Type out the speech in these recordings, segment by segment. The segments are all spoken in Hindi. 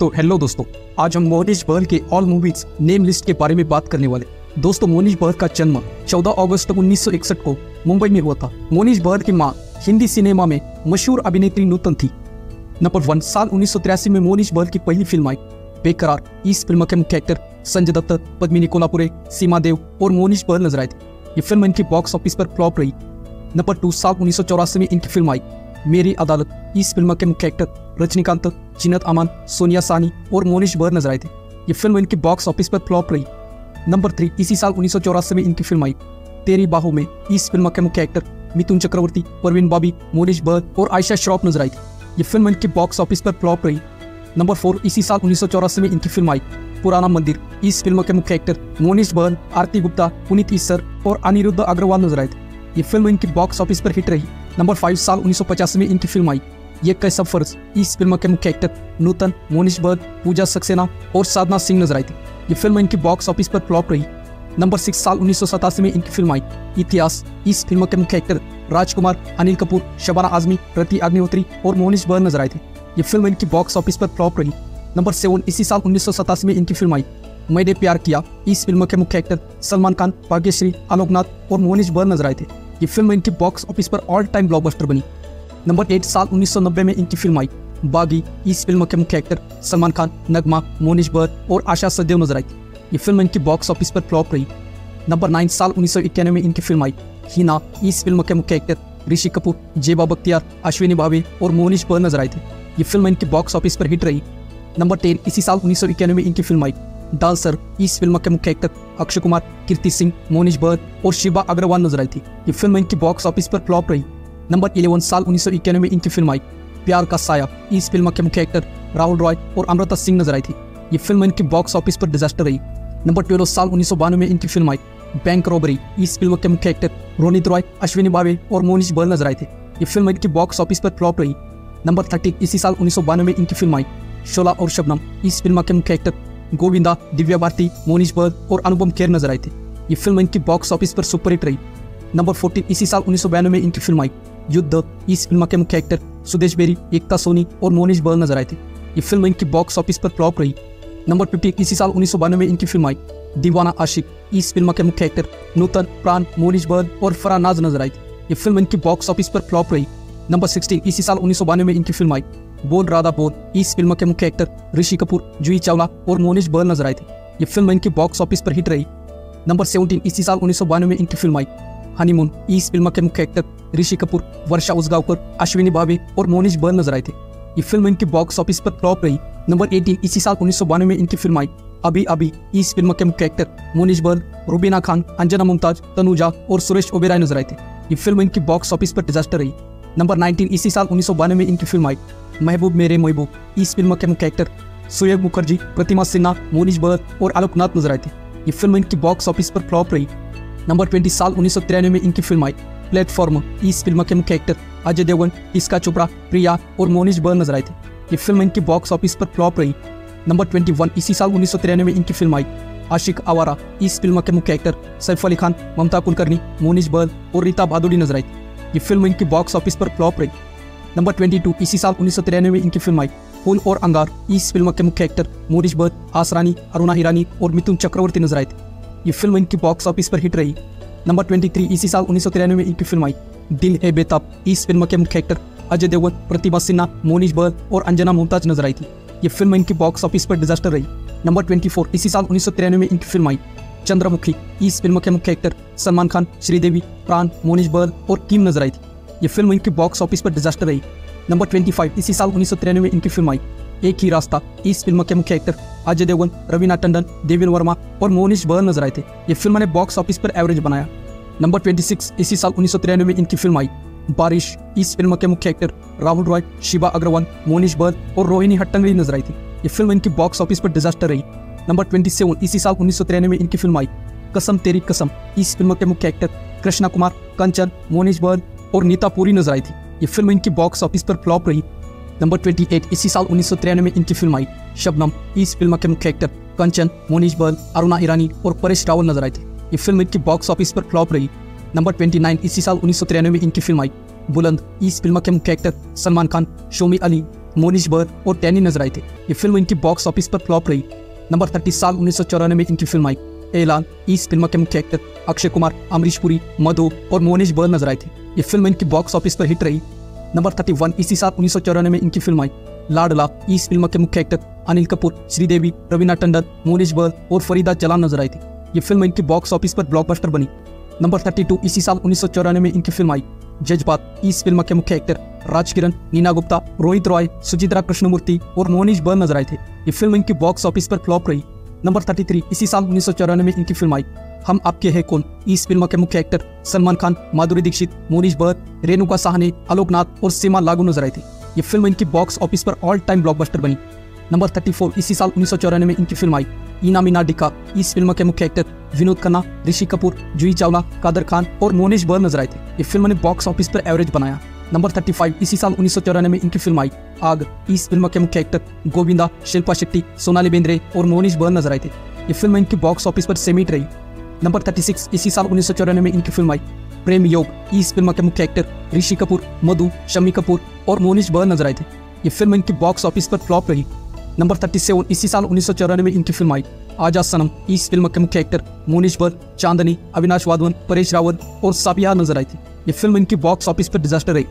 तो हेलो दोस्तों, आज हम मोहनीश बहल के ऑल मूवीज़ नेम लिस्ट के बारे में बात करने वाले दोस्तों मोहनीश बहल का जन्म 14 अगस्त 1961 को मुंबई में हुआ था। मोहनीश बहल की माँ हिंदी सिनेमा में मशहूर अभिनेत्री नूतन थी। नंबर वन, साल उन्नीस सौ तिरासी में मोहनीश बहल की पहली फ़िल्म आई। बेकरार, इस फ़िल्म के मुख्य एक्टर संजय दत्त, पद्मिनी कोलापुरे सीमा देव और मोहनीश बहल नज़र आए थे। ये फ़िल्म इनकी बॉक्स ऑफ़िस पर फ्लॉप रही। नंबर टू साल उन्नीस सौ चौरासी में इनकी फ़िल्म आई। मेरी अदालत इस फ़िल्म के मुख्य एक्टर रजनीकांत, जिनत अमान, सोनिया सानी और मोनिश बर नज़र आए थे। ये फ़िल्म इनकी बॉक्स ऑफ़िस पर फ्लॉप रही। नंबर थ्री, इसी साल उन्नीस सौ चौरासी में इनकी फ़िल्म आई। तेरी बाहू में इस फ़िल्म के मुख्य एक्टर मिथुन चक्रवर्ती, परवीन बॉबी, मोनिश बर और आयशा श्रॉफ नज़र आई थी। ये फ़िल्म इनकी बॉक्स ऑफ़िस पर फ्लॉप रही। नंबर फोर, इसी साल उन्नीस सौ चौरासी में इनकी फ़िल्म आई। पुराना मंदिर, इस फ़िल्म के मुख्य एक्टर मोनिश बहन आरती गुप्ता, पुनीत ईसर और अनिरुद्ध अग्रवाल नज़र आए थे। ये फ़िल्म इनकी बॉक्स ऑफ़िस पर हिट रही। नंबर फाइव साल उन्नीस सौ पचास में इनकी फ़िल्म आई। ये कैसा फ़र्ज़। इस फ़िल्म के मुख्य एक्टर नूतन, मोनिश बर्द पूजा सक्सेना और साधना सिंह नज़र आई थी। ये फ़िल्म इनकी बॉक्स ऑफ़िस पर फ्लॉप रही। नंबर सिक्स साल उन्नीस सौ सतासी में इनकी फ़िल्म आई। इतिहास। इस फ़िल्म के मुख्य एक्टर राजकुमार, अनिल कपूर, शबाना आजमी, रति अग्निहोत्री और मोनिश बर्द नज़र आए थे। ये फ़िल्म इनकी बॉक्स ऑफ़िस पर फ्लॉप रही। नंबर सेवन इसी साल उन्नीस सौ सतासी में इनकी फ़िल्म आई। मैंने प्यार किया। इस फ़िल्म के मुख्य एक्टर सलमान खान, भाग्यश्री, आलोकनाथ और मोनिश बर्द नज़र आए थे। ये फ़िल्म इनकी बॉक्स ऑफ़िस पर ऑल टाइम ब्लॉकबस्टर बनी। नंबर एट साल 1990 में इनकी फ़िल्म आई। बागी, इस फ़िल्म के मुख्य एक्टर सलमान खान, नगमा, मोनिश बर और आशा सदेव नज़र आई ये फ़िल्म इनकी बॉक्स ऑफ़िस पर फ्लॉप रही। नंबर नाइन साल उन्नीस सौ इक्यानवे में इनकी फ़िल्म आई। हीना, इस फ़िल्म के मुख्य एक्टर ऋषि कपूर, जेबा बख्तियार, अश्विनी भावे और मोनिश बर नज़र आए थे। ये फ़िल्म इनकी बॉक्स ऑफ़िस पर हिट रही। नंबर टेन इसी साल उन्नीस सौ इक्यानवे में इनकी फ़िल्म आई। डांसर इस फ़िल्म के मुख्य एक्टर अक्षय कुमार, कीर्ति सिंह, मोनिश बर्द और शिवा अग्रवाल नज़र आई थी। ये फ़िल्म इनकी बॉक्स ऑफ़िस पर फ्लॉप रही। नंबर इलेवन, साल उन्नीस में इनकी फ़िल्म आई, प्यार का साया। इस फ़िल्म के मुख्य एक्टर राहुल रॉय और अमृता सिंह नज़र आई थी। ये फ़िल्म इनकी बॉक्स ऑफ़िस पर डिजास्टर रही। नंबर ट्वेल्व, साल उन्नीस सौ बानवे में इनकी फ़िल्म आई बैंक रॉबरी इस फ़िल्म के मुख्य एक्टर रोनित रॉय, अश्विनी भावे और मोनिश बर्द नज़र आए थे। ये फ़िल्म इनकी बॉक्स ऑफ़िस पर फ्लॉप रही। नंबर थर्टी, इसी साल उन्नीस सौ में इनकी फ़िल्म आई, शोला और शबनम। इस फ़िल्म के मुख्य एक्टर गोविंदा, दिव्या भारती, मोनिश बर्द और अनुपम खेर नज़र आए थे। ये फ़िल्म इनकी बॉक्स ऑफ़िस पर सुपरहिट रही। नंबर फोर्टीन इसी साल उन्नीस में इनकी फ़िल्म आई। युद्ध, इस फ़िल्म के मुख्य एक्टर सुदेश बेरी, एकता सोनी और मोनिश बर्द नज़र आए थे। ये फ़िल्म इनकी बॉक्स ऑफ़िस पर फ्लॉप रही। नंबर फिफ्टीन इसी साल उन्नीस में इनकी फ़िल्म आई। दीवाना आशिक, इस फ़िल्म के मुख्य एक्टर नूतन, प्राण, मोनिश बर्द और फरानाज नज़र आई थी। ये फ़िल्म इनकी बॉक्स ऑफ़िस पर फ्लॉप रही। नंबर सिक्सटीन इसी साल उन्नीस में इनकी फ़िल्म आई। बोल राधा बोल इस फ़िल्म के मुख्य एक्टर ऋषि कपूर जूही चावला और मोनिश बर्ल नज़र आए थे। ये फ़िल्म इनकी बॉक्स ऑफ़िस पर हिट रही। नंबर सेवनटीन इसी साल उन्नीस में इनकी फ़िल्म आई। हनीमून इस फ़िल्म के मुख्य एक्टर ऋषि कपूर, वर्षा उसगावकर अश्विनी भावे और मोनिश बर्ल नज़र आए थे। ये फ़िल्म इनकी बॉक्स ऑफ़िस पर फ्लॉप रही। नंबर एटीन इसी साल उन्नीस में इनकी फ़िल्म आई। अभी अभी, इस फ़िल्म के मुख्य एक्टर मोनिश बर्ल रुबीना खान, अंजना मुमताज़, तनुजा और सुरेश ओबेराय नज़र आए थे। ये फ़िल्म इनकी बॉक्स ऑफ़िस पर डिजास्टर रही। नंबर 19 इसी साल उन्नीस में इनकी फ़िल्म आई। महबूब मेरे महबूब, इस फ़िल्म के मुख्य एक्टर सुएब मुखर्जी, प्रतिमा सिन्हा, मोनिश बर्द और आलोकनाथ नज़र आए थे। ये फ़िल्म इनकी बॉक्स ऑफ़िस पर फ्लॉप रही। नंबर ट्वेंटी साल उन्नीस सौ तिरानवे में इनकी फ़िल्म आई प्लेटफॉर्म इस फ़िल्म के मुख्य एक्टर अजय देवगन, इसका चोपड़ा, प्रिया और मोनिश बर्द नज़र आए थे। ये फ़िल्म इनकी बॉक्स ऑफ़िस पर फ्लॉप रही। नंबर ट्वेंटी वन, इसी साल उन्नीस सौ तिरानवे में इनकी फ़िल्म आई, आशिक आवारा। इस फ़िल्म के मुख्य एक्टर सैफ अली खान, ममता कुलकर्णी, मोनिश बल और रीता भादुड़ी नज़र आई ये फ़िल्म इनकी बॉक्स ऑफ़िस पर फ्लॉप रही। नंबर 22 इसी साल उन्नीस में इनकी फ़िल्म आई। फूल और अंगार, इस फ़िल्म के मुख्य एक्टर मोरिश बर्द आसरानी अरुणा हिरानी और मिथुन चक्रवर्ती नज़र आए थे। ये फ़िल्म इनकी बॉक्स ऑफ़िस पर हिट रही। नंबर 23 इसी साल उन्नीस सौ तिरानवे में इनकी फ़िल्म आई। दिल है बेताब, इस फ़िल्म के मुख्य एक्टर अजय देवगन, प्रतिभा सिन्हा, मोनिश बर्द और अंजना मुमताज़ नज़र आई थी। ये फ़िल्म इनकी बॉक्स ऑफ़िस पर डिजास्टर रही। नंबर 24 इसी साल उन्नीस सौ तिरानवे में इनकी फ़िल्म आई। चंद्रमुखी, इस फ़िल्म के मुख्य एक्टर सलमान खान, श्रीदेवी, प्राण, मोनिश बर्द और किम नज़र आई थी। ये फ़िल्म इनकी बॉक्स ऑफ़िस पर डिजास्टर रही। नंबर 25 इसी साल उन्नीस में इनकी फ़िल्म आई। एक ही रास्ता, इस फ़िल्म के मुख्य एक्टर अजय देवगन, रवीना टंडन, देवेन वर्मा और मोनिश बर्द नज़र आए थे। ये फ़िल्म ने बॉक्स ऑफ़िस पर एवरेज बनाया। नंबर 26 इसी साल उन्नीस में इनकी फ़िल्म आई। बारिश, इस फ़िल्म के मुख्य एक्टर राहुल रॉय, शिवा अग्रवाल मोनिश बर्द और रोहिणी हट्टंगड़ी नज़र आई थी। ये फ़िल्म इनकी बॉक्स ऑफ़िस पर डिजास्टर रही। नंबर 27 इसी साल उन्नीस सौ तिरानवे में इनकी फ़िल्म आई। कसम तेरी कसम, इस फ़िल्म के मुख्य एक्टर कृष्णा कुमार, कंचन मोनिश बर्द और नीता पूरी नज़र आई थी। ये फ़िल्म इनकी बॉक्स ऑफ़िस पर फ्लॉप रही। नंबर 28 इसी साल उन्नीस में इनकी फ़िल्म आई। शबनम, इस फ़िल्म के मुख्य एक्टर कंचन, मोनिश बल अरुणा ईरानी और परेश रावल नज़र आए थे। ये फ़िल्म इनकी बॉक्स ऑफ़िस पर फ्लॉप रही। नंबर 29 इसी साल उन्नीस में इनकी फ़िल्म आई। बुलंद, इस फ़िल्म के मुख्य एक्टर सलमान खान, शोमी अली, मोनिश बहर और टैनी नज़र आए थे। ये फ़िल्म इनकी बॉक्स ऑफ़िस पर फ्लॉप रही। नंबर थर्टी साल उन्नीस में इनकी फ़िल्म आई। एलान इस फ़िल्म के मुख्य एक्टर अक्षय कुमार, अमरीश पुरी, मधु और मोनिश बहर नज़र आए थे। ये फ़िल्म इनकी बॉक्स ऑफ़िस पर हिट रही। नंबर थर्टी वन इसी साल उन्नीस में इनकी फ़िल्म आई। लाडला इस फ़िल्म के मुख्य एक्टर अनिल कपूर, श्रीदेवी, रवीना टंडन मोनिश बल और फरीदा जलान नज़र आई थी। ये फ़िल्म इनकी बॉक्स ऑफ़िस पर ब्लॉकबस्टर बनी। नंबर थर्टी टू इसी साल उन्नीस सौ चौरानवे में इनकी फ़िल्म आई। जज्बात, इस फ़िल्म के मुख्य एक्टर राज किरण नीना गुप्ता, रोहित रॉय, सुचित्रा कृष्णमूर्ति और मोनिश बल नज़र आए थे। ये फ़िल्म इनकी बॉक्स ऑफ़िस पर फ्लॉप रही। नंबर थर्टी थ्री इसी साल उन्नीस में इनकी फ़िल्म आई। हम आपके हैं कौन? इस फ़िल्म के मुख्य एक्टर सलमान खान, माधुरी दीक्षित, मोनिश बहर रेणुका साहने आलोकनाथ और सीमा लागू नज़र आए थे। ये फ़िल्म इनकी बॉक्स ऑफ़िस पर ऑल टाइम ब्लॉकबस्टर बनी। नंबर थर्टी फोर इसी साल उन्नीस में इनकी फ़िल्म आई। ईना मीना डिका इस फ़िल्म के मुख्य एक्टर विनोद खन्ना, ऋषि कपूर जूही चावला, कादर खान और मोनिश बहर नज़र आए थे। ये फ़िल्म ने बॉक्स ऑफ़िस पर एवरेज बनाया। नंबर थर्टी फाइव, इसी साल उन्नीस सौ चौरानवे में इनकी फ़िल्म आई। आग, इस फ़िल्म के मुख्य एक्टर गोविंदा, शिल्पा शेट्टी, सोनाली बेंद्रे और मोनिश बहर नज़र आए थे। ये फ़िल्म इनकी बॉक्स ऑफ़िस पर सेमिट रही। नंबर थर्टी सिक्स, इसी साल उन्नीस में इनकी फ़िल्म आई। प्रेम योग, इस फ़िल्म के मुख्य एक्टर ऋषि कपूर, मधु शमी कपूर और मोनिश बहर नज़र आए थे। ये फ़िल्म इनकी बॉक्स ऑफ़िस पर फ्लॉप रही। नंबर थर्टी सेवन, इसी साल उन्नीस सौ चौरानवे में इनकी फ़िल्म आई। आज़ाद सनम, इस फ़िल्म के मुख्य एक्टर मोनिश बहर चांदनी, अविनाश वाधवन, परेश रावल और साबिया नज़र आई थी। ये फ़िल्म इनकी बॉक्स ऑफ़िस पर डिजास्टर रही।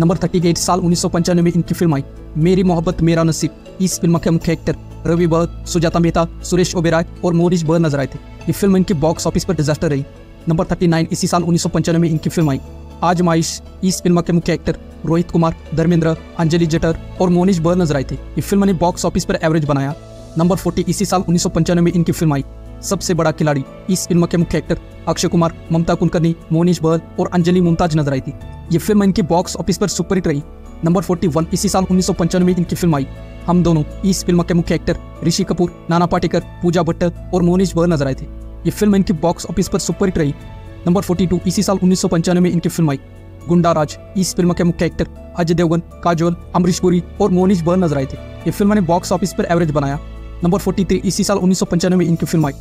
नंबर थर्टी एट साल उन्नीस सौ पंचानवे में इनकी फ़िल्म आई। मेरी मोहब्बत, मेरा नसीब। इस फ़िल्म के मुख्य एक्टर रवि बहर सुजाता मेहता, सुरेश ओबेराय और मोनिश बहर नज़र आए थे। ये फ़िल्म इनकी बॉक्स ऑफ़िस पर डिजास्टर रही। नंबर थर्टी नाइन इसी साल उन्नीस सौ पंचानवे में इनकी फ़िल्म आई। आज माइश इस फ़िल्म के मुख्य एक्टर रोहित कुमार, धर्मेंद्र, अंजलि जटर और मोनिश बहर नज़र आए थे। ये फ़िल्म ने बॉक्स ऑफ़िस पर एवरेज बनाया। नंबर फोर्टी इसी साल उन्नीस सौ पंचानवे में इनकी फ़िल्म आई। सबसे बड़ा खिलाड़ी इस फ़िल्म के मुख्य एक्टर अक्षय कुमार, ममता कुलकर्णी मोनिश बहल और अंजलि मुमताज़ नज़र आई थी। ये फ़िल्म इनकी बॉक्स ऑफ़िस पर सुपरहिट रही। नंबर 41 इसी साल उन्नीस में इनकी फ़िल्म आई। हम दोनों इस फ़िल्म के मुख्य एक्टर ऋषि कपूर, नाना पाटेकर, पूजा भट्ट और मोनिश बहर नज़र आए थे। ये फ़िल्म इनकी बॉक्स ऑफ़िस पर सुपरहिट रही। नंबर 42 इसी साल उन्नीस में इनकी फ़िल्म आई। गुंडा राज इस फ़िल्म के मुख्य एक्टर अजय देवगन, काजोल, अमरीश पुरी और मोनिश बहर नज़र आए थे। ये फ़िल्म ने बॉक्स ऑफ़िस पर एवरेज बनाया। नंबर 43 इसी साल उन्नीस में इनकी फ़िल्म आई।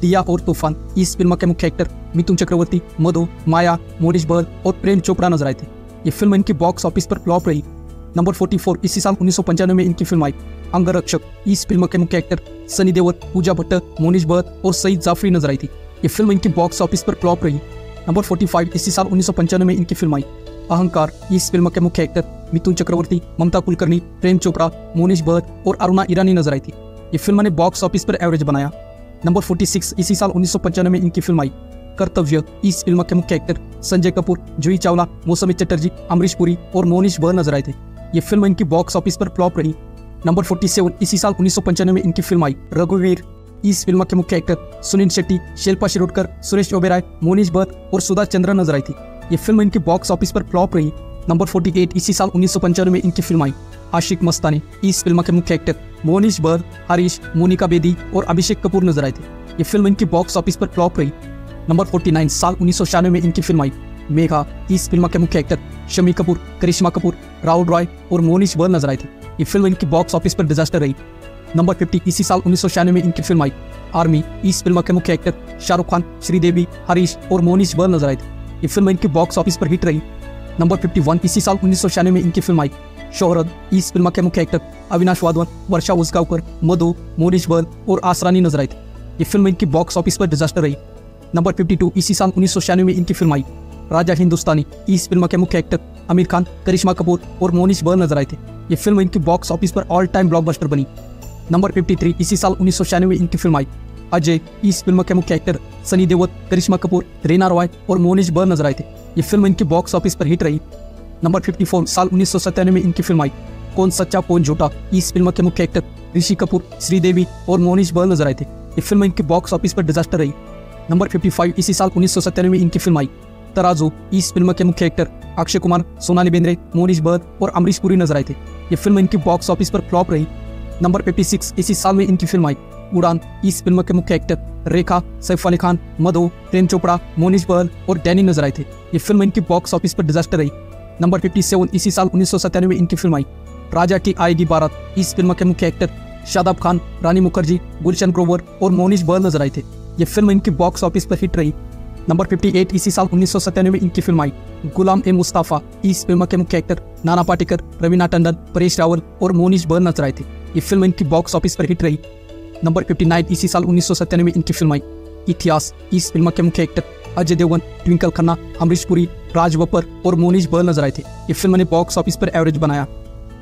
दिया और तूफ़ान। इस फ़िल्म के मुख्य एक्टर मिथुन चक्रवर्ती, मधु, माया मोनिश बहल और प्रेम चोपड़ा नज़र आए थे। ये फ़िल्म इनकी बॉक्स ऑफ़िस पर फ्लॉप रही। नंबर 44 इसी साल उन्नीस सौ पंचानवे में इनकी फ़िल्म आई। अंगरक्षक। इस फ़िल्म के मुख्य एक्टर सनी देओल, पूजा भट्ट मोनिश बहर और सईद जाफरी नज़र आई थी। ये फ़िल्म इनकी बॉक्स ऑफ़िस पर फ्लॉप रही। नंबर 45 इसी साल उन्नीस सौ पंचानवे में इनकी फ़िल्म आई। अहंकार। इस फ़िल्म के मुख्य एक्टर मिथुन चक्रवर्ती, ममता कुलकर्णी, प्रेम चोपड़ा मोनिश बहर और अरुणा ईरानी नज़र आई थी। ये फ़िल्म ने बॉक्स ऑफ़िस पर एवरेज बनाया। नंबर 46 इसी साल उन्नीस में इनकी फ़िल्म आई। कर्तव्य, इस फ़िल्म के मुख्य एक्टर संजय कपूर जूही चावला, मौसमी चटर्जी, अमरीश पुरी और मोनिश बहर नज़र आए थे। ये फ़िल्म इनकी बॉक्स ऑफ़िस पर फ्लॉप रही। नंबर 47 इसी साल उन्नीस में इनकी फ़िल्म आई। रघुवीर, इस फ़िल्म के मुख्य एक्टर सुनील शेट्टी, शिल्पा शिरोडकर, सुरेश ओबेराय, मोनिश भट्ट और सुधा चंद्रा नज़र आई थी। ये फ़िल्म इनकी बॉक्स ऑफ़िस पर फ्लॉप रही। नंबर 48 इसी साल उन्नीस में इनकी फ़िल्म आई। आशिक मस्तानी, इस फ़िल्म के मुख्य एक्टर मोनिश भट्ट हरीश, मोनिका बेदी और अभिषेक कपूर नज़र आए थे। ये फ़िल्म इनकी बॉक्स ऑफ़िस पर फ्लॉप रही। नंबर 49 साल उन्नीस में इनकी फ़िल्म आई। मेघा, इस फ़िल्म के मुख्य एक्टर शमी कपूर, करिश्मा कपूर, राहुल रॉय और मोनिश बहर नज़र आए थे। ये फ़िल्म इनकी बॉक्स ऑफ़िस पर डिजास्टर रही। नंबर 50 इसी साल उन्नीस में इनकी फ़िल्म आई। आर्मी इस फ़िल्म के मुख्य एक्टर शाहरुख खान, श्रीदेवी, हरीश और मोनिश बहर नज़र आए थे। ये फ़िल्म इनकी बॉक्स ऑफ़िस पर हिट रही। नंबर 51 इसी साल उन्नीस में इनकी फ़िल्म आई। शोहरत, इस फ़िल्म के मुख्य एक्टर अविनाश वाधवन वर्षा उसगावकर, मधु मोनिश बल और आसरानी नज़र आए थे। ये फ़िल्म इनकी बॉक्स ऑफ़िस पर डिजास्टर रही। नंबर 52 इसी साल उन्नीस में इनकी फ़िल्म आई। राजा हिंदुस्तानी, इस फ़िल्म के मुख्य एक्टर आमिर खान, करिश्मा कपूर और मोनिश बल नज़र आए थे। ये फ़िल्म इनकी बॉक्स ऑफ़िस पर ऑल टाइम ब्लॉकबस्टर बनी। नंबर 53 इसी साल उन्नीस में इनकी फ़िल्म आई। अजय, इस फ़िल्म के मुख्य एक्टर सनी देवत करिश्मा कपूर, रीना रॉय और मोनिश बल नज़र आए थे। ये फ़िल्म इनकी बॉक्स ऑफ़िस पर हिट रही। नंबर 54 साल उन्नीस सौ सतानवे में इनकी फ़िल्म आई। कौन सच्चा, कौन झूठा? इस फ़िल्म के मुख्य एक्टर ऋषि कपूर, श्रीदेवी और मोनिश बल नज़र आए थे। ये फ़िल्म इनकी बॉक्स ऑफ़िस पर डिजास्टर रही। नंबर 55 इसी साल उन्नीस में इनकी फ़िल्म आई। तराजू, इस फ़िल्म के मुख्य एक्टर अक्षय कुमार, सोनाली बेंद्रे मोनिश बहर और अमरीश पुरी नज़र आए थे। ये फ़िल्म इनकी बॉक्स ऑफ़िस पर फ्लॉप रही। नंबर 56 इसी साल में इनकी फ़िल्म आई। उड़ान, इस फ़िल्म के मुख्य एक्टर रेखा, सैफ अली खान, मधु, प्रेम चोपड़ा मोनिश बहल और डैनी नज़र आए थे। ये फ़िल्म इनकी बॉक्स ऑफ़िस पर डिजास्टर रही। नंबर 57 इसी साल उन्नीस में इनकी फ़िल्म आई। राजा की आएगी बारात। इस फ़िल्म के मुख्य एक्टर शादाब खान, रानी मुखर्जी, गुलशन ग्रोवर और मोनिश बहल नज़र आए थे। ये फ़िल्म इनकी बॉक्स ऑफ़िस पर हिट रही। नंबर 58 इसी साल उन्नीस में इनकी फ़िल्म आई। गुलाम ए मुस्ताफा, इस फ़िल्म के मुख्य एक्टर नाना पाटेकर, रवीना टंडन, परेश रावल और मोनिश बर्न नज़र आए थे। ये फ़िल्म इनकी बॉक्स ऑफ़िस पर हिट रही। नंबर 59 इसी साल उन्नीस इनकी फ़िल्म आई। इतिहास, इस फ़िल्म के मुख्य एक्टर अजय देवगन, ट्विंकल खन्ना, अमरीश पुरी, राज बपर और मोनिश बर्न नज़र आए थे। ये फ़िल्म ने बॉक्स ऑफ़िस पर एवरेज बनाया।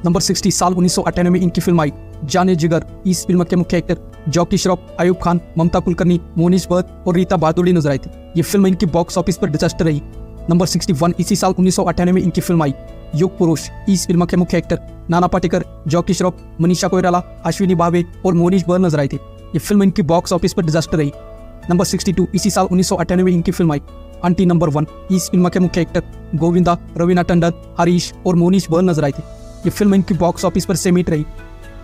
नंबर 60 साल उन्नीस में इनकी फ़िल्म आई। जाने जिगर, इस फ़िल्म के मुख्य एक्टर जॉकी श्रॉफ अयूब खान, ममता कुलकर्णी, मोनिश बर्द और रीता बहादुरी नज़र आई थी। ये फ़िल्म इनकी बॉक्स ऑफ़िस पर डिजास्टर रही। नंबर 61 इसी साल उन्नीस में इनकी फ़िल्म आई। युग पुरुष, इस फ़िल्म के मुख्य एक्टर नाना पाटेकर, जॉकी श्रॉफ, मनीषा कोयराला अश्विनी भावे और मोनिश बर्न नज़र आई थी। ये फ़िल्म इनकी बॉक्स ऑफ़िस पर डिजास्टर रही। नंबर 62 इसी साल उन्नीस में इनकी फ़िल्म आई। आंटी नंबर वन, इस फ़िल्म के मुख्य एक्टर गोविंदा, रवीना टंडन, हरीश और मोनिश बर्न नज़र आई थी। ये फ़िल्म इनकी बॉक्स ऑफ़िस पर सेमिट रही।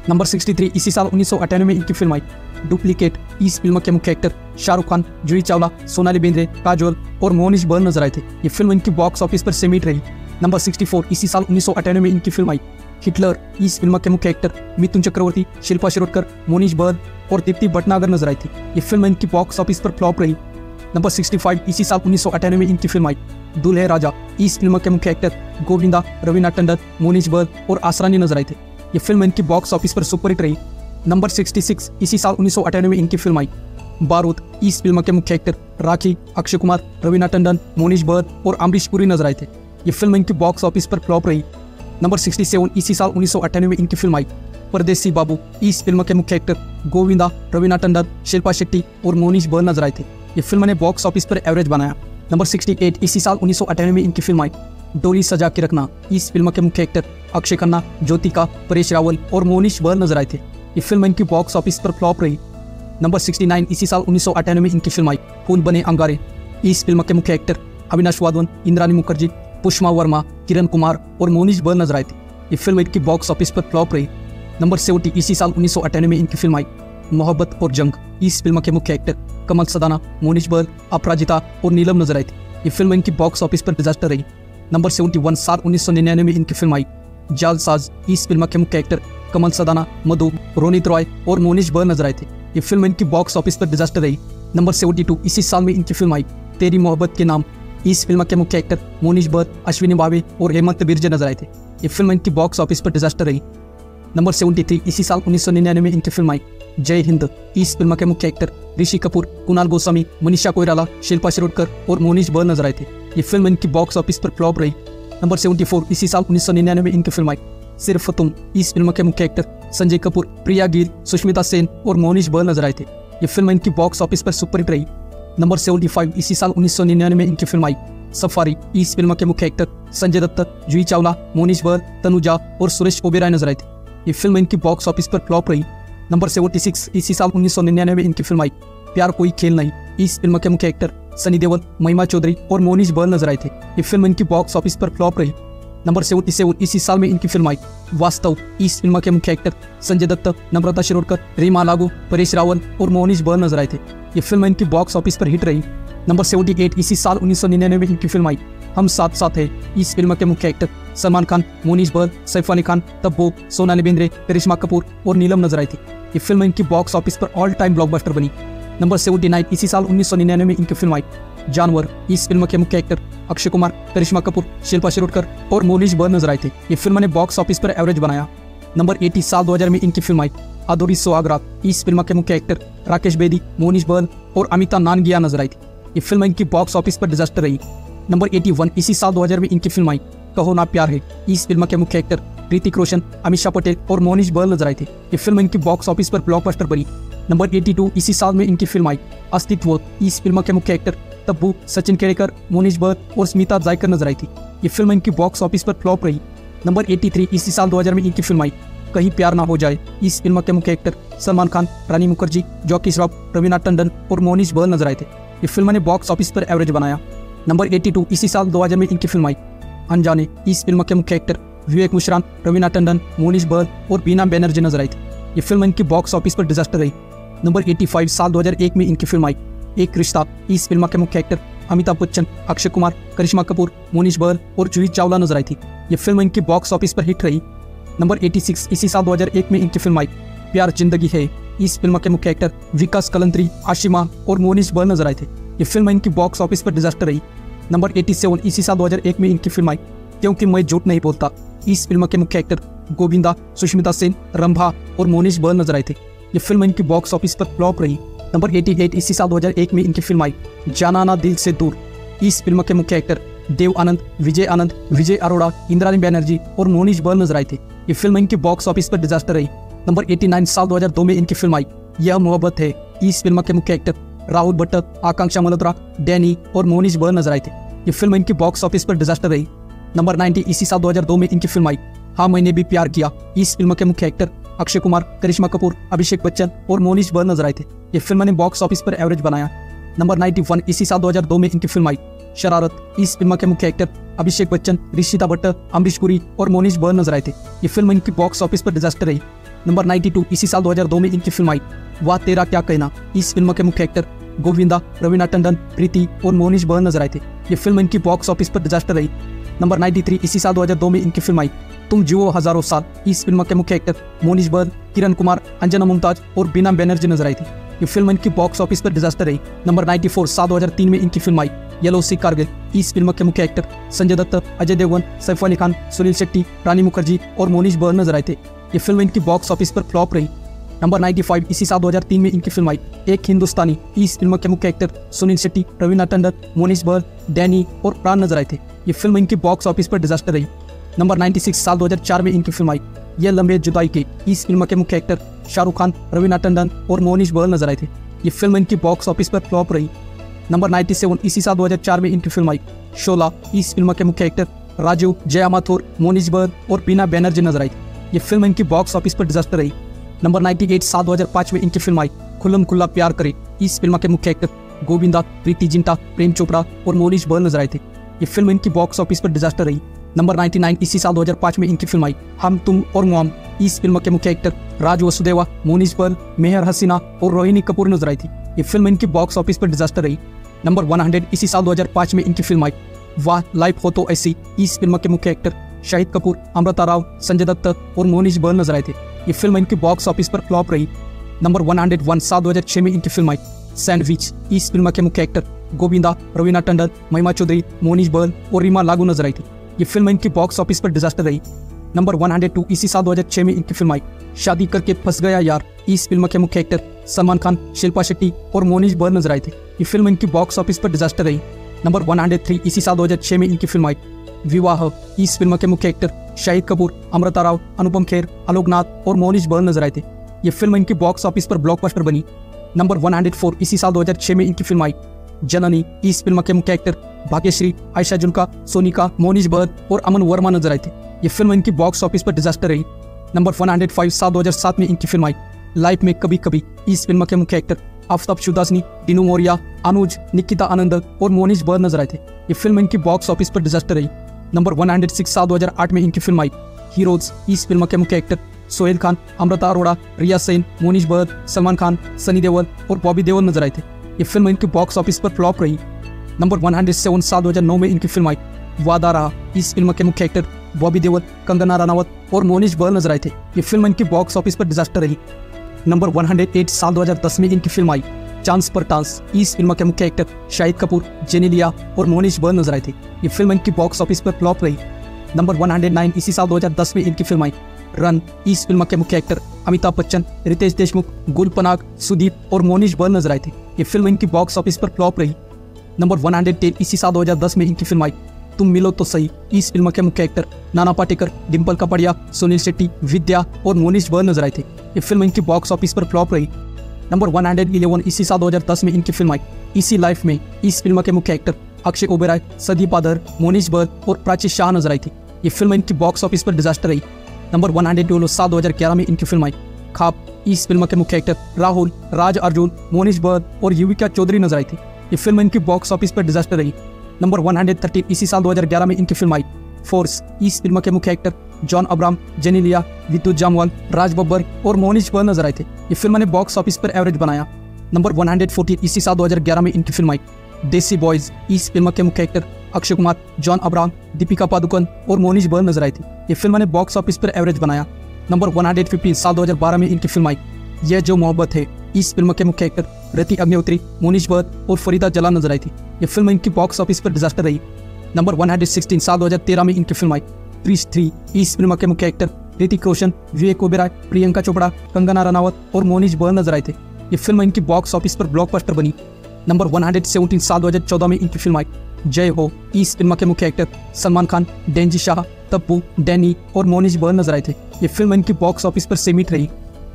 नंबर 63 इसी साल उन्नीस में इनकी फ़िल्म आई। डुप्लीकेट इस फ़िल्म के मुख्य एक्टर शाहरुख खान जूही चावला सोनाली बेंद्रे काजोल और मोनिश बर्न नज़र आए थे। ये फ़िल्म इनकी बॉक्स ऑफ़िस पर सेमिट रही। नंबर 64 इसी साल उन्नीस में इनकी फ़िल्म आई। हिटलर इस फ़िल्म के मुख्य एक्टर मिथुन चक्रवर्ती, शिल्पा शिरोडकर मोनिश बर्न और दीप्ति भटनागर नज़र आई थी। ये फ़िल्म इनकी बॉक्स ऑफ़िस पर फ्लॉप रही। नंबर 65 इसी साल उन्नीस में इनकी फ़िल्म आई। दुल्हे राजा, इस फ़िल्म के मुख्य एक्टर गोविंदा रवीना टंडन मोनिश बर्न और आसरानी नज़र आए थे। ये फ़िल्म इनकी बॉक्स ऑफ़िस पर सुपरहिट रही। नंबर 66 इसी साल उन्नीस में इनकी फ़िल्म आई। बारूद, इस फ़िल्म के मुख्य एक्टर राखी, अक्षय कुमार रवीना टंडन मोनिश बर्द और अमरीश पुरी नज़र आए थे। ये फ़िल्म इनकी बॉक्स ऑफ़िस पर फ्लॉप रही। नंबर 67 इसी साल उन्नीस में इनकी फ़िल्म आई। परदेसी बाबू, इस फ़िल्म के मुख्य एक्टर गोविंदा रवीना टंडन शिल्पा शेट्टी और मोनिश बर्न नज़र आए थे। ये फ़िल्म ने बॉक्स ऑफ़िस पर एवरेज बनाया। नंबर 68 इसी साल उन्नीस में इनकी फ़िल्म आई। डोली सजा के रखना, इस फ़िल्म के मुख्य एक्टर अक्षय खन्ना, ज्योतिका, परेश रावल और मोनिश बर नज़र आए थे। ये फ़िल्म इनकी बॉक्स ऑफ़िस पर फ्लॉप रही। नंबर 69 इसी साल उन्नीस सौ अठानवे में इनकी फ़िल्म आई, खून बने अंगारे। इस फ़िल्म के मुख्य एक्टर अविनाश वाधवन, इंद्रानी मुखर्जी, पुष्मा वर्मा, किरण कुमार और मोनिश बर नज़र आए थे। ये फ़िल्म इनकी बॉक्स ऑफ़िस पर फ्लॉप रही। नंबर सेवेंटी, इसी साल उन्नीस में इनकी फ़िल्म आई। मोहब्बत और जंग। इस फ़िल्म के मुख्य एक्टर कमल सदाना, मोनिश बल, अपराजिता और नीलम नज़र आई थी। ये फ़िल्म इनकी बॉक्स ऑफ़िस पर डिजास्टर रही। नंबर सेवेंटी वन साल उन्नीस सौ निन्यानवे में इनकी फ़िल्म आई। जालसाज इस फ़िल्म के मुख्य एक्टर कमल सदाना, मधु, रोनित रॉय और मोनिश बल नज़र आए थे। ये फ़िल्म इनकी बॉक्स ऑफ़िस पर डिजास्टर रही। नंबर सेवेंटी टू इसी साल में इनकी फ़िल्म आई, तेरी मोहब्बत के नाम। इस फ़िल्म के मुख्य एक्टर मोनिश बर्न अश्विनी भावे और हेमंत बिरजे नज़र आए थे। ये फ़िल्म इनकी बॉक्स ऑफ़िस पर डिजास्टर रही। नंबर सेवेंटी थ्री इसी साल उन्नीस सौ निन्यानवे में इनकी फ़िल्म आई। जय हिंद। इस फ़िल्म के मुख्य एक्टर ऋषि कपूर, कुणाल गोस्वामी, मनीषा कोयराला शिल्पा शिरोडकर और मोनिश बर्न नज़र आए थे। ये फ़िल्म इनकी बॉक्स ऑफ़िस पर फ्लॉप रही। नंबर 74 इसी साल उन्नीस सौ निन्यानवे में इनकी फ़िल्म आई। सिर्फ़ तुम, इस फ़िल्म के मुख्य एक्टर संजय कपूर, प्रिया गिल, सुष्मिता सेन और मोनिश बर्न नज़र आए थे। ये फ़िल्म इनकी बॉक्स ऑफ़िस पर सुपरहिट रही। नंबर 75 इसी साल उन्नीस सौ निन्यानवे में इनकी फ़िल्म आई। सफारी इस फ़िल्म के मुख्य एक्टर संजय दत्त जूही चावला मोनिश बर्न तनुजा और सुरेश ओबेराय नज़र आए थे। ये फ़िल्म इनकी बॉक्स ऑफ़िस पर फ्लॉप रही। नंबर 76 इसी साल उन्नीस सौ निन्यानवे में इनकी फ़िल्म आई। प्यार कोई खेल नहीं, इस फ़िल्म के मुख्य एक्टर सनी देवल महिमा चौधरी और मोनिश बल नज़र आए थे। ये फ़िल्म इनकी बॉक्स ऑफ़िस पर फ्लॉप रही। नंबर सेवेंटी सेवन, इसी साल में इनकी फ़िल्म आई। वास्तव, इस फ़िल्म के मुख्य एक्टर संजय दत्त, नम्रता शिरोडकर, रीमा लागू, परेश रावल और मोनिश बल नज़र आए थे। ये फ़िल्म इनकी बॉक्स ऑफ़िस पर हिट रही। नंबर सेवेंटी एट, इसी साल उन्नीस सौ निन्यानवे में इनकी फ़िल्म आई। हम साथ साथ है, इस फ़िल्म के मुख्य एक्टर सलमान खान मोनिश बल सैफ अली खान, तब्बो सोनाली बेंद्रे करिश्मा कपूर और नीलम नज़र आई थी। ये फ़िल्म इनकी बॉक्स ऑफ़िस पर ऑल टाइम ब्लॉकबस्टर बनी। नंबर सेवेंटी नाइन, इसी साल उन्नीस सौ में इनकी फ़िल्म आई। जानवर, इस फ़िल्म के मुख्य एक्टर अक्षय कुमार, करिश्मा कपूर, शिल्पा शिरोडकर और मोनिश बर्न नज़र आए थे। ये फ़िल्म ने बॉक्स ऑफ़िस पर एवरेज बनाया। नंबर एटी, साल 2000 में इनकी फ़िल्म आई। अधूरी सुहागरात इस फ़िल्म के मुख्य एक्टर राकेश बेदी, मोनिश बर्न और अमिता नानगिया नज़र आई थी। ये फ़िल्म इनकी बॉक्स ऑफ़िस पर डिजास्टर रही। नंबर 81 इसी साल 2000 में इनकी फ़िल्म आई। कहो ना प्यार है। इस फ़िल्म के मुख्य एक्टर ऋतिक रोशन अमिषा पटेल और मोनिश बल नज़र आए थे। ये फ़िल्म इनकी बॉक्स ऑफ़िस पर ब्लॉकबस्टर बनी। नंबर 82 इसी साल में इनकी फ़िल्म आई। अस्तित्व इस फ़िल्म के मुख्य एक्टर तब्बू, सचिन केड़ेकर मोनिश बर्द और स्मिता जायकर नज़र आई थी। ये फ़िल्म इनकी बॉक्स ऑफ़िस पर फ्लॉप रही। नंबर 83 इसी साल 2000 में इनकी फ़िल्म आई। कहीं प्यार ना हो जाए। इस फ़िल्म के मुख्य एक्टर सलमान खान, रानी मुखर्जी जॉकी श्रॉफ रवीना टंडन और मोनिश बर्न नज़र आए थे। ये फ़िल्म ने बॉक्स ऑफ़िस पर एवरेज बनाया। नंबर 82 इसी साल 2000 में इनकी फ़िल्म आई। अनजाने इस फ़िल्म के मुख्य एक्टर विवेक मुशरान, रवीना टंडन, मोनिश बर्न और बीना बैनर्जी नज़र आई थी। ये फ़िल्म इनकी बॉक्स ऑफ़िस पर डिजास्टर रही। नंबर 85 साल 2001 में इनकी फ़िल्म आई। एक रिश्ता, इस फ़िल्म के मुख्य एक्टर अमिताभ बच्चन, अक्षय कुमार, करिश्मा कपूर, मोनिश बर्न और जूही चावला नज़र आई थी। ये फ़िल्म इनकी बॉक्स ऑफ़िस पर हिट रही। नंबर 86 इसी साल 2001 में इनकी फ़िल्म आई। प्यार ज़िंदगी है, इस फ़िल्म के मुख्य एक्टर विकास कलंत्री, आशिमा और मोनिश बर्न नज़र आए थे। ये फ़िल्म इनकी बॉक्स ऑफ़िस पर डिजास्टर रही। नंबर 87 इसी साल 2001 में इनकी फ़िल्म आई। क्योंकि मैं झूठ नहीं बोलता। इस फ़िल्म के मुख्य एक्टर गोविंदा, सुष्मिता सेन, रंभा और मोनिश बर्न नज़र आए थे। ये फ़िल्म इनकी बॉक्स ऑफ़िस पर फ्लॉप रही। नंबर 88 इसी साल 2001 में इनकी फ़िल्म आई जानाना दिल से दूर। इस फ़िल्म के मुख्य एक्टर देव आनंद, विजय आनंद, विजय अरोड़ा इंद्रानी बैनर्जी और मोनिश बर्न नज़र आए थे। ये फ़िल्म इनकी बॉक्स ऑफ़िस पर डिजास्टर रही। नंबर 89 साल 2002 में इनकी फ़िल्म आई। यह मोहब्बत है। इस फ़िल्म के मुख्य एक्टर राहुल भट्ट, आकांक्षा मल्होत्रा, डैनी और मोनिश बर्न नज़र आए थे। ये फ़िल्म इनकी बॉक्स ऑफ़िस पर डिजास्टर रही। नंबर 90 इसी साल 2002 में इनकी फ़िल्म आई। हाँ मैंने भी प्यार किया। इस फ़िल्म के मुख्य एक्टर अक्षय कुमार, करिश्मा कपूर, अभिषेक बच्चन और मोनिश बर्न नज़र आए थे। ये फ़िल्म ने बॉक्स ऑफ़िस पर एवरेज बनाया। नंबर 91 इसी साल 2002 में इनकी फ़िल्म आई। शरारत। इस फ़िल्म के मुख्य एक्टर अभिषेक बच्चन ऋषिता भट्ट अमरीश पुरी और मोनिश बर्न नज़र आए थे। ये फ़िल्म इनकी बॉक्स ऑफ़िस पर डिजास्टर रही। नंबर 92 इसी साल 2002 में इनकी फ़िल्म आई। वाह, तेरा क्या कहना? इस फ़िल्म के मुख्य एक्टर गोविंदा रवीना टंडन, प्रीति और मोनिश बर्न नज़र आए थे। ये फ़िल्म इनकी बॉक्स ऑफ़िस पर डिजास्टर रही। नंबर 93 इसी साल 2002 में इनकी फ़िल्म आई। तुम जियो हज़ारों साल। इस फ़िल्म के मुख्य एक्टर मोनिश बर्न किरण कुमार, अंजना मुमताज़ और बीना बैनर्जी नज़र आई थी। ये फ़िल्म इनकी बॉक्स ऑफ़िस पर डिजास्टर रही। नंबर 94 साल 2003 में इनकी फ़िल्म आई। L O C Kargil. इस फ़िल्म के मुख्य एक्टर संजय दत्त, अजय देवगन, सैफ अली खान, सुनील शेट्टी, रानी मुखर्जी और मोनिश बर्न नज़र आए थे। ये फ़िल्म इनकी बॉक्स ऑफ़िस पर फ्लॉप रही। नंबर 95 इसी साल 2003 में इनकी फ़िल्म आई। एक हिंदुस्तानी, इस फ़िल्म के मुख्य एक्टर सुनील शेट्टी रवीना टंडन, मोनिश बर्न डैनी और प्राण नज़र आए थे। ये फ़िल्म इनकी बॉक्स ऑफ़िस पर डिजास्टर रही। नंबर 96 साल 2004 में इनकी फ़िल्म आई। ये लंबे जुदाई के, इस फ़िल्म के मुख्य एक्टर शाहरुख खान रवीना टंडन और मोनिश बर्न नज़र आए थे। ये फ़िल्म इनकी बॉक्स ऑफ़िस पर फ्लॉप रही। नंबर 97 इसी साल 2004 में इनकी फ़िल्म आई। शोला, इस फ़िल्म के मुख्य एक्टर राजू, जया माथुर, मोनिश बर्न और पीना बैनर्जी नज़र आई ये फ़िल्म इनकी बॉक्स ऑफ़िस पर डिजास्टर रही। नंबर 98 साल 2005 में इनकी फ़िल्म आई। खुल्लम खुल्ला प्यार करे। इस फ़िल्म के मुख्य एक्टर गोविंदा, प्रीति जिंटा, प्रेम चोपड़ा और मोनिश बर्न नज़र आए थे। ये फ़िल्म इनकी बॉक्स ऑफ़िस पर डिजास्टर रही। नंबर 99 इसी साल 2005 में इनकी फ़िल्म आई। हम, तुम और मोम इस फ़िल्म के मुख्य एक्टर राज वसुदेवा, मोनिश बर्न मेहर हसीना और रोहिणी कपूर नज़र आई थी। ये फ़िल्म इनकी बॉक्स ऑफ़िस पर डिजास्टर रही। नंबर 100 इसी साल 2005 में इनकी फ़िल्म आई। वाह लाइफ हो तो ऐसी। इस फ़िल्म के मुख्य एक्टर शाहिद कपूर, अमृता राव, संजय दत्त और मोनिश बर्न नज़र आए थे। ये फ़िल्म इनकी बॉक्स ऑफ़िस पर फ्लॉप रही। नंबर 101 साल 2006 में इनकी फ़िल्म आई। सैंडविच इस फ़िल्म के मुख्य एक्टर गोविंदा, रवीना टंडन, महिमा चौधरी, मोनिश बर्न और रीमा लागू नज़र आई थी। ये फ़िल्म इनकी बॉक्स ऑफ़िस पर डिजास्टर रही। नंबर 102 इसी साल 2006 में इनकी फ़िल्म आई। शादी करके फंस गया यार इस फ़िल्म के मुख्य एक्टर सलमान खान, शिल्पा शेट्टी और मोनिश बर्न नज़र आए थे। ये फ़िल्म इनकी बॉक्स ऑफ़िस पर डिजास्टर रही। नंबर 103 इसी साल 2006 में इनकी फ़िल्म आई। विवाह। इस फ़िल्म के मुख्य एक्टर शाहिद कपूर, अमृता राव, अनुपम खेर, आलोकनाथ और मोनिश बर्न नज़र आए थे। ये फ़िल्म इनकी बॉक्स ऑफ़िस पर ब्लॉकबस्टर बनी। नंबर 104 इसी साल 2006 में इनकी फ़िल्म आई। जननी, इस फ़िल्म के मुख्य एक्टर भाग्यश्री, आयशा जुल्का सोनिका मोनिश बर्न और अमन वर्मा नज़र आए थे। ये फ़िल्म इनकी बॉक्स ऑफ़िस पर डिजास्टर रही। नंबर 105 साल 2007 में इनकी फ़िल्म आई। लाइफ में कभी कभी इस फ़िल्म के मुख्य एक्टर आफ्ताब शुदासनी, डिनू मौर्या, अनुज, निकिता आनंद और मोनिश बर्न नज़र आए थे। ये फ़िल्म इनकी बॉक्स ऑफ़िस पर डिजास्टर रही। नंबर 106 साल 2008 में इनकी फ़िल्म आई। हीरोज इस फ़िल्म के मुख्य एक्टर सोहेल खान, अमृता अरोड़ा, रिया सेन, मोनिश बर्द सलमान खान, सनी देओल और बॉबी देओल नज़र आए थे। ये फ़िल्म इनकी बॉक्स ऑफ़िस पर फ्लॉप रही। नंबर 107 साल 2009 में इनकी फ़िल्म आई। वादा रहा, इस फ़िल्म के मुख्य एक्टर बॉबी देओल, कंगना रानावत और मोनिश बर्न नज़र आए थे। ये फ़िल्म इनकी बॉक्स ऑफ़िस पर डिजास्टर रही। नंबर 108 साल 2010 में इनकी फ़िल्म आई। चांस पर टांस इस फ़िल्म के मुख्य एक्टर शाहिद कपूर जेनेलिया और मोनिश बर्न नज़र आए थे। ये फ़िल्म इनकी बॉक्स ऑफ़िस पर फ्लॉप रही। नंबर 109 इसी साल 2010 में इनकी फ़िल्म आई। रन इस फ़िल्म के मुख्य एक्टर अमिताभ बच्चन, रितेश देशमुख, गुल पनाग, सुदीप और मोनिश बर्न नज़र आए थे। ये फ़िल्म इनकी बॉक्स ऑफ़िस पर फ्लॉप रही। नंबर 110 इसी साल 2010 में इनकी फ़िल्म आई। तुम मिलो तो सही, इस फ़िल्म के मुख्य एक्टर नाना पाटेकर डिम्पल कपड़िया, सुनील शेट्टी, विद्या और मोनिश बर्न नज़र आए थे। ये फ़िल्म इनकी बॉक्स ऑफ़िस पर फ्लॉप रही। नंबर 111 इसी साल 2010 में इनकी फ़िल्म आई। इसी लाइफ में इस फ़िल्म के मुख्य एक्टर अक्षय ओबेराय सदीप आदर मोनिश बर्न और प्राची शाह नज़र आई थी। ये फ़िल्म इनकी बॉक्स ऑफ़िस पर डिजास्टर रही। नंबर 112 साल 2011 में इनकी फ़िल्म आई। खाप इस फ़िल्म के मुख्य एक्टर राहुल राज अर्जुन मोनिश बर्न और युविका चौधरी नज़र आई थी। ये फ़िल्म इनकी बॉक्स ऑफ़िस पर डिजास्टर रही। नंबर 113 इसी साल 2011 में इनकी फ़िल्म आई। फोर्स इस फ़िल्म के मुख्य एक्टर जॉन अब्राम जेनिलिया विद्युत जामवाल, राज बब्बर और मोनिश बर्न नज़र आए थे। ये फ़िल्म ने बॉक्स ऑफ़िस पर एवरेज बनाया। नंबर 114 इसी साल 2011 में इनकी फ़िल्म आई। देसी बॉयज़ इस फ़िल्म के मुख्य एक्टर अक्षय कुमार, जॉन अब्राम, दीपिका पादुकोण और मोनिश बर्न नज़र आई थी। ये फ़िल्म ने बॉक्स ऑफ़िस पर एवरेज बनाया। नंबर 115 साल 2012 में इनकी फ़िल्म आई। यह जो मोहब्बत है, इस फ़िल्म के मुख्य एक्टर रति अग्निहोत्री मोनिश भगत और फरीदा जला नज़र आई थी। ये फ़िल्म इनकी बॉक्स ऑफ़िस पर डिजास्टर रही। नंबर 116 साल 2013 में इनकी फ़िल्म आई। क्रिश थ्री इस फ़िल्म के मुख्य एक्टर ऋतिक रोशन, विवेक ओबेराय, प्रियंका चोपड़ा, कंगना रनावत और मोनिश बहल नज़र आए थे। ये फ़िल्म इनकी बॉक्स ऑफ़िस पर ब्लॉकबस्टर बनी। नंबर 117 साल 2014 में इनकी फ़िल्म आई। जय हो, इस फ़िल्म के मुख्य एक्टर सलमान खान, डेंजी शाह, तब्बू, डैनी और मोनिश बहल नज़र आए थे। ये फ़िल्म इनकी बॉक्स ऑफ़िस पर सीमित रही।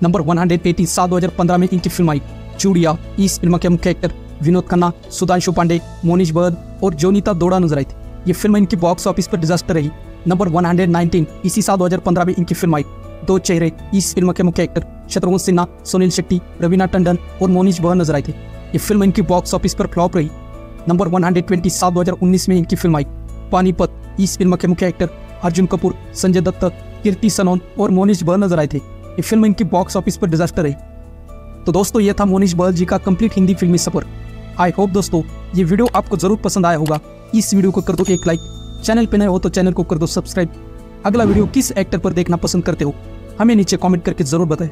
नंबर 118 साल 2015 में इनकी फ़िल्म आई। चूड़िया, इस फ़िल्म के मुख्य एक्टर विनोद खन्ना, सुधांशु पांडे मोनिश बहद और जोनीता दोड़ा नज़र आई थी। ये फ़िल्म इनकी बॉक्स ऑफ़िस पर डिजास्टर रही। नंबर 119 इसी साल 2015 में इनकी फ़िल्म आई। दो चेहरे, इस फ़िल्म के मुख्य एक्टर शत्रुघ्न सिन्हा, सुनील शेट्टी, रवीना टंडन और मोनिश बहन नज़र आए थे। ये फ़िल्म इनकी बॉक्स ऑफ़िस पर फ्लॉप रही। नंबर 120 साल 2019 में इनकी फ़िल्म आई। पानीपत, इस फ़िल्म के मुख्य एक्टर अर्जुन कपूर, संजय दत्त, कीर्ति सनोन और मोनिश बहल नज़र आए थे। ये फ़िल्म इनकी बॉक्स ऑफ़िस पर डिजास्टर रही। तो दोस्तों, ये था मोनिश बहल जी का कंप्लीट हिंदी फिल्मी सफ़र। आई होप दोस्तों, ये वीडियो आपको ज़रूर पसंद आया होगा। इस वीडियो को कर दो एक लाइक चैनल पर नए हो तो चैनल को कर दो सब्सक्राइब अगला वीडियो किस एक्टर पर देखना पसंद करते हो? हमें नीचे कमेंट करके ज़रूर बताएँ।